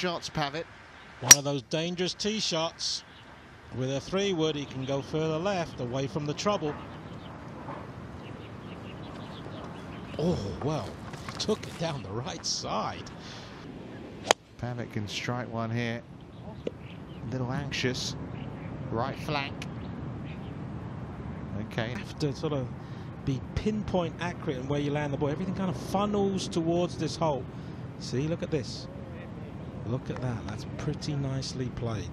shots, Pavit. One of those dangerous tee shots. With a three wood, he can go further left, away from the trouble. Oh, well, took it down the right side. Pavit can strike one here. A little anxious. Right flank. Okay. Have to sort of be pinpoint accurate in where you land the ball. Everything kind of funnels towards this hole. See, look at this. Look at that. That's pretty nicely played.